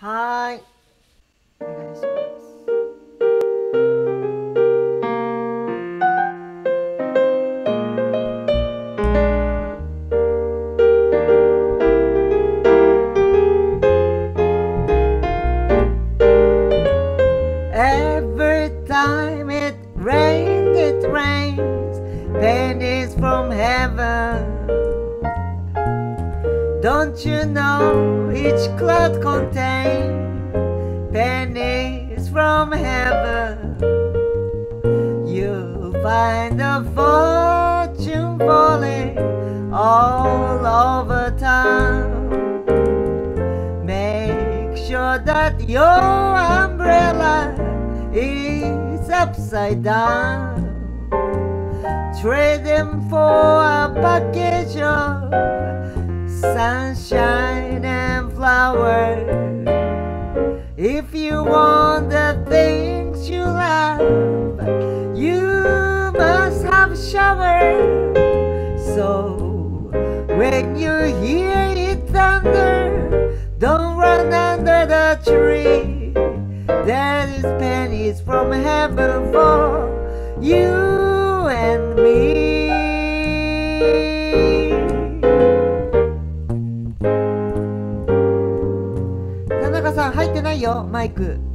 はい。お願いします。Your umbrella is upside down. Trade them for a package of sunshine and flowers. you and me. 田中さん入ってないよマイク。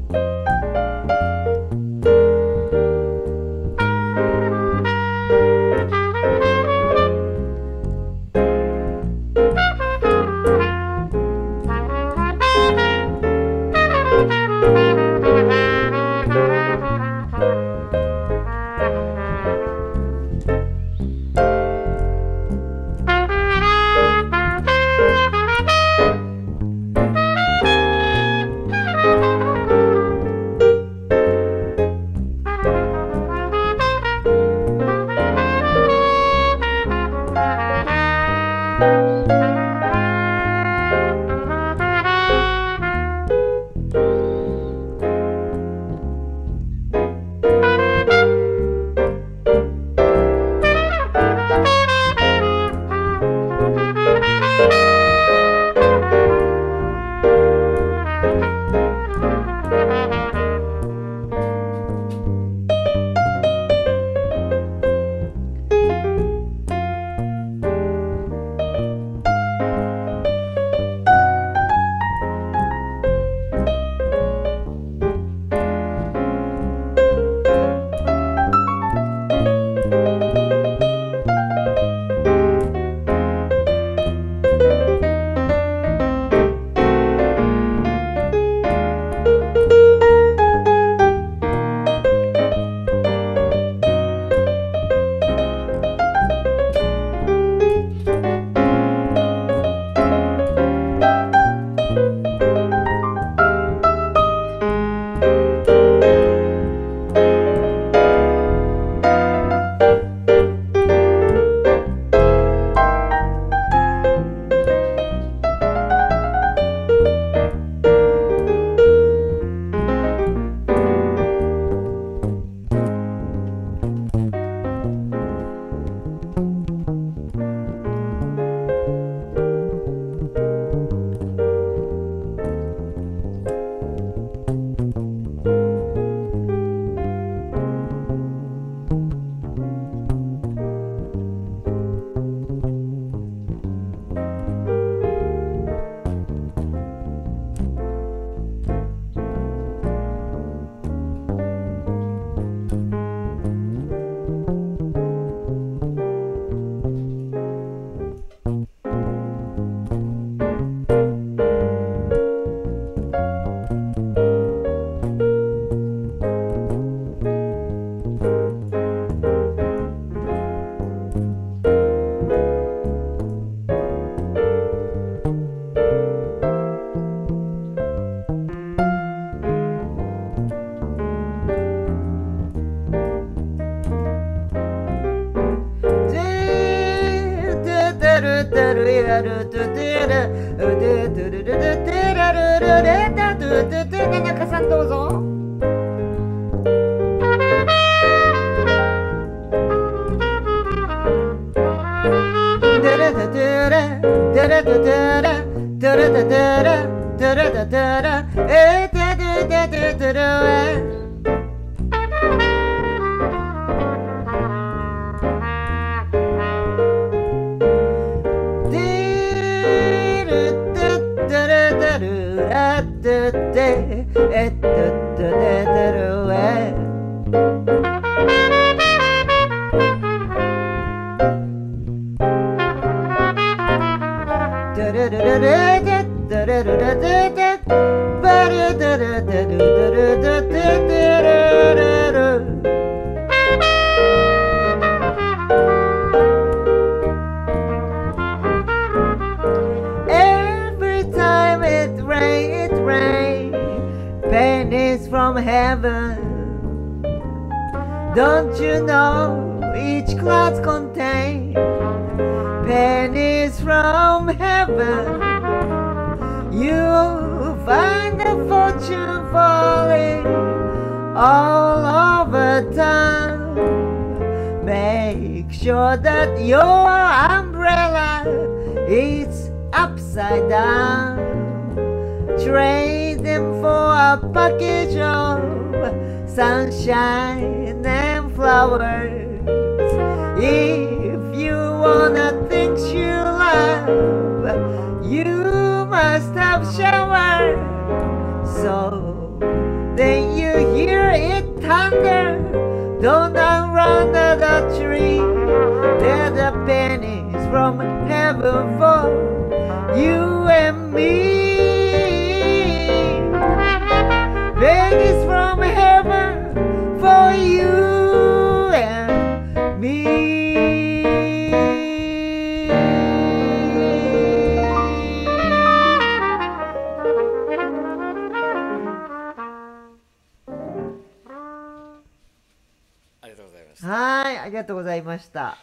ました。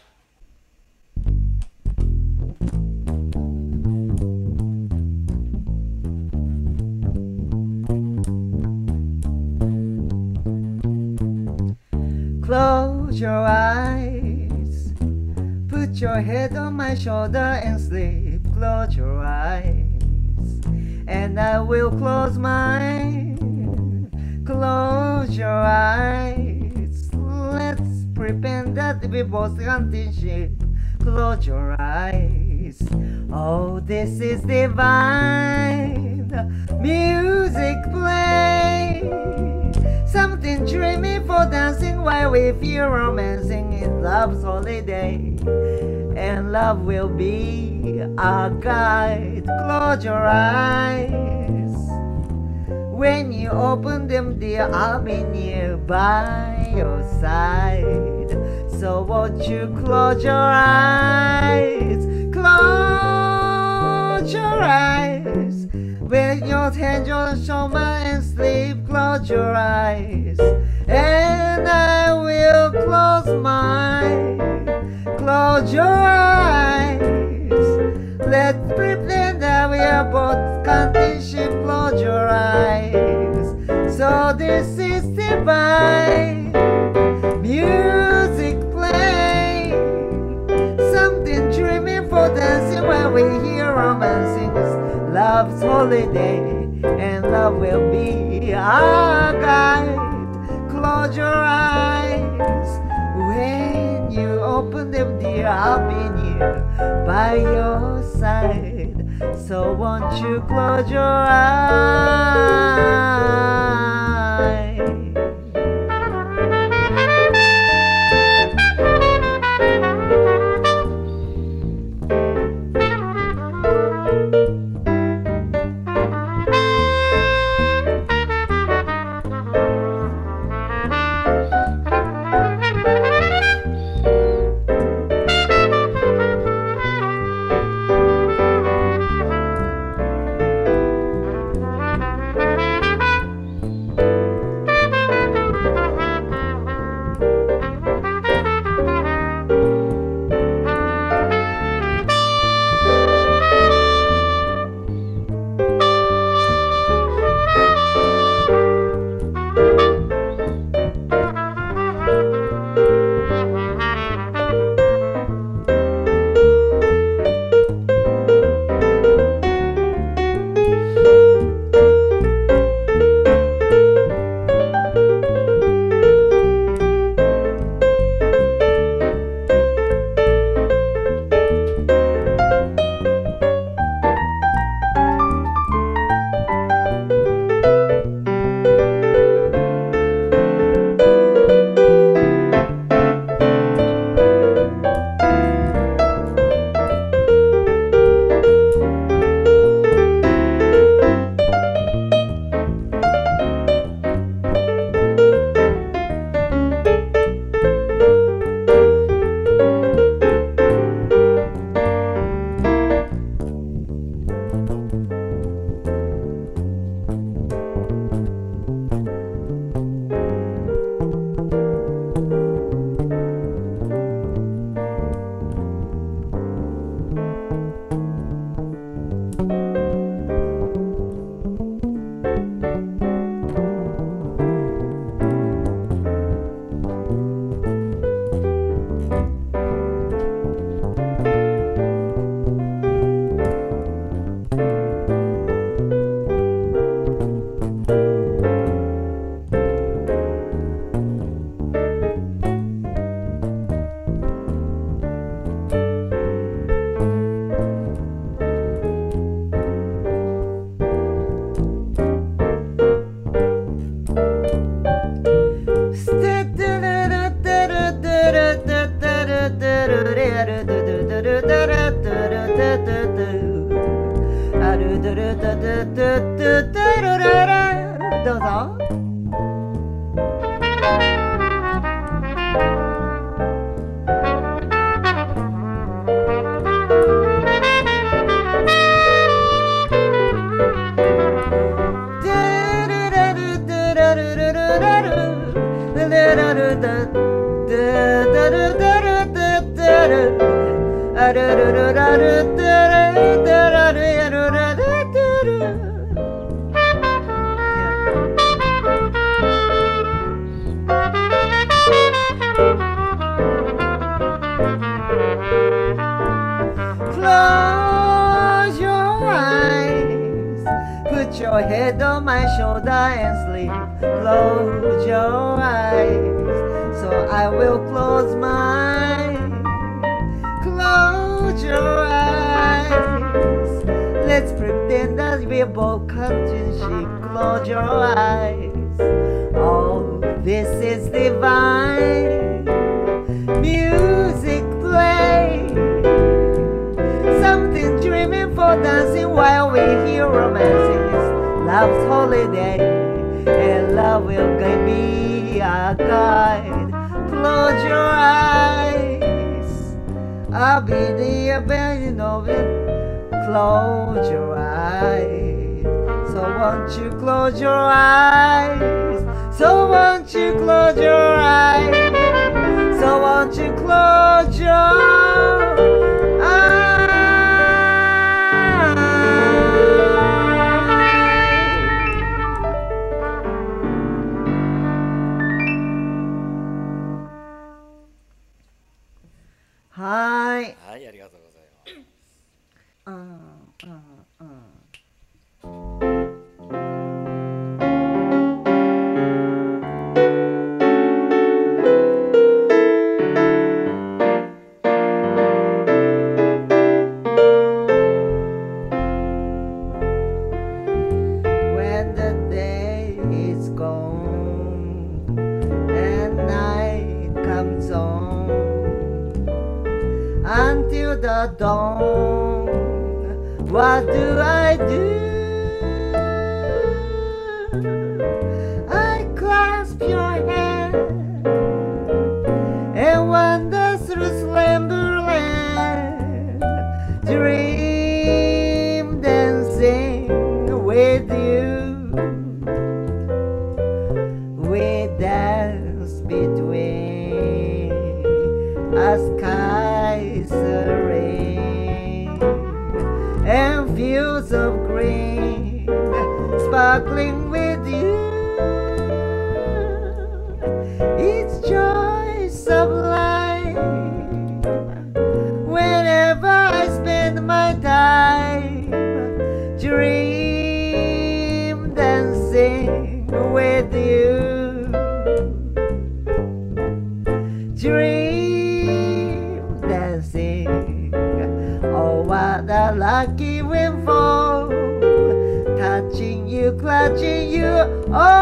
Close your eyes. Put your head on my shoulder and sleep. Close your eyes. And I will close mine. Close your eyes. Pretend that we both hunting sheep. Close your eyes. Oh, this is divine. Music play. Something dreamy for dancing while we feel romancing in love's holiday. And love will be our guide. Close your eyes. When you open them, dear, I'll be near by your side. So won't you close your eyes? Close your eyes. With your hands on shoulder and sleep, close your eyes. And I will close mine. Close your eyes. Let's pretend that we are both sheep. Close your eyes. So this is divine. Music play. Something dreaming for dancing when we hear romancing. It's love's holiday. And love will be our guide. Close your eyes. When you open them, dear, I'll be near by your side. So won't you close your eyes? have to closed close your eyes. Oh, this is divine. Music play. Something dreaming for dancing while we hear romancing is love's holiday. And love will be our guide. Close your eyes. I'll be the abandon of it. Close won't you close your eyes? my time dream dancing with you. Dream dancing. Oh, what a lucky windfall. Touching you, clutching you. Oh.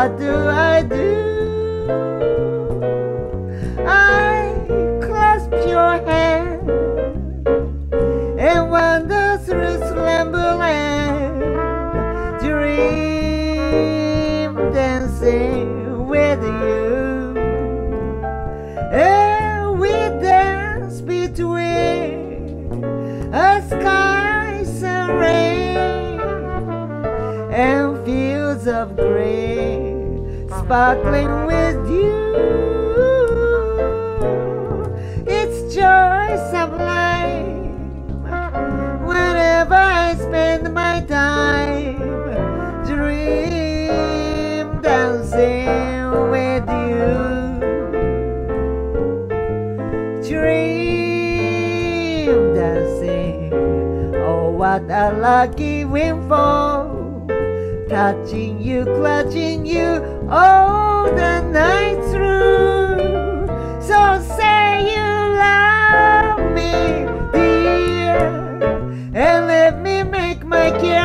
What do I do? Sparkling with you. It's joy sublime whenever I spend my time dream dancing with you. Dream dancing, oh what a lucky windfall, touching you, clutching you all the night through. So say you love me, dear, and let me make my career.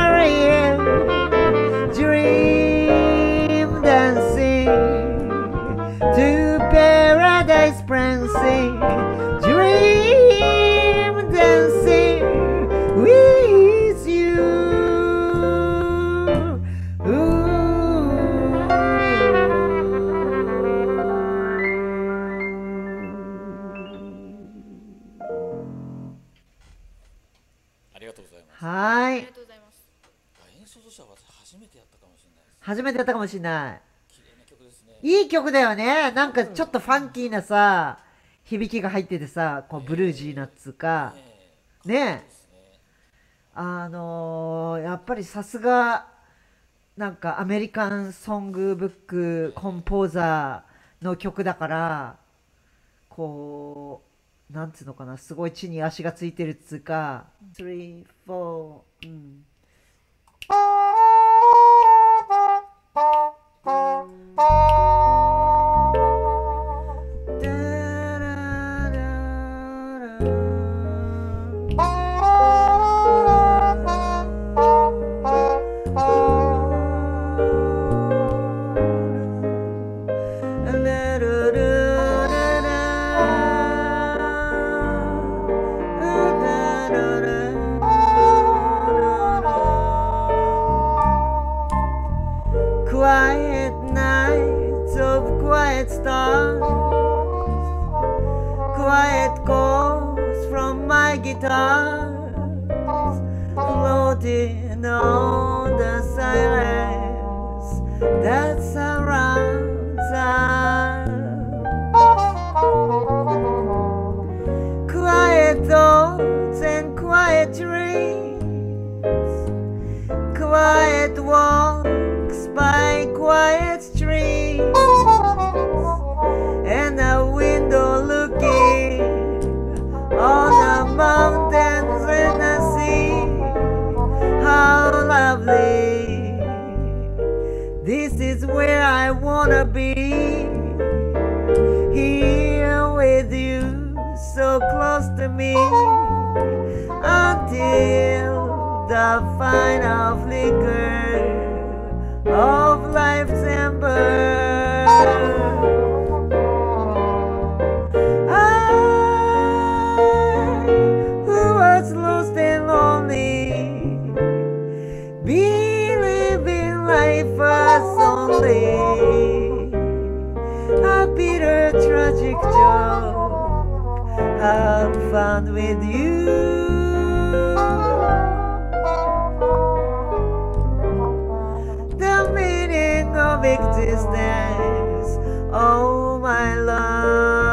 初めてやったかもしれない。いい曲だよね。なんかちょっとファンキーなさ、響きが入っててさ、こうブルージーなっつうか、ね。あのーやっぱりさすが、なんかアメリカンソングブックコンポーザーの曲だから、こう、なんつうのかな、すごい地に足がついてるっつうか、3、4、うん。So close to me, until the final flicker of life's ember. I've found with you. The meaning of existence, oh my love.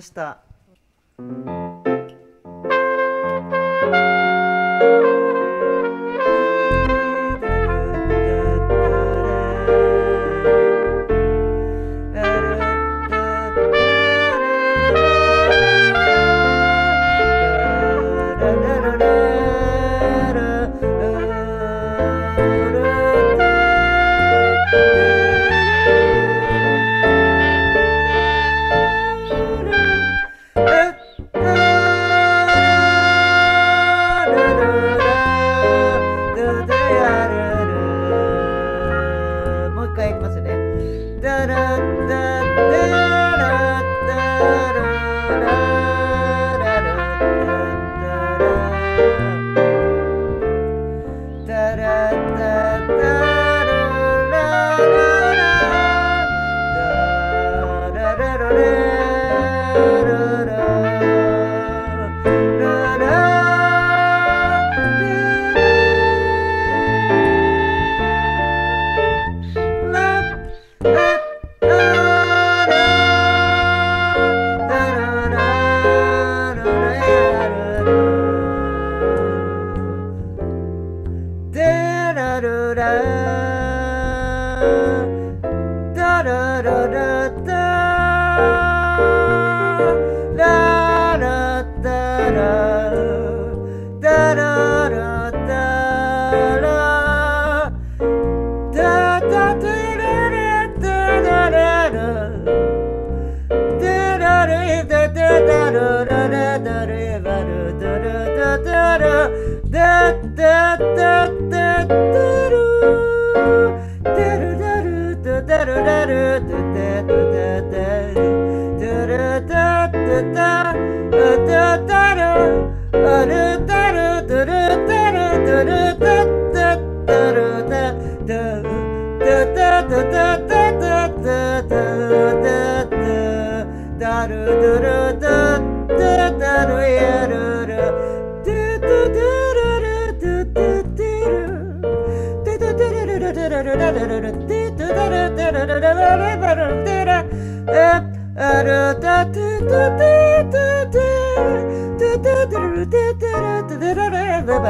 ました。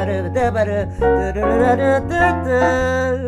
da ba da da ba da da da da da da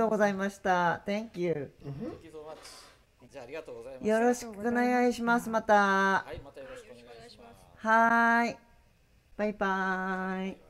とうございました。Thank you. Thank you so much. じゃあありがとうございます。よろしくお願いします。また。はい、またよろしくお願いします。はーい。バイバーイ。あ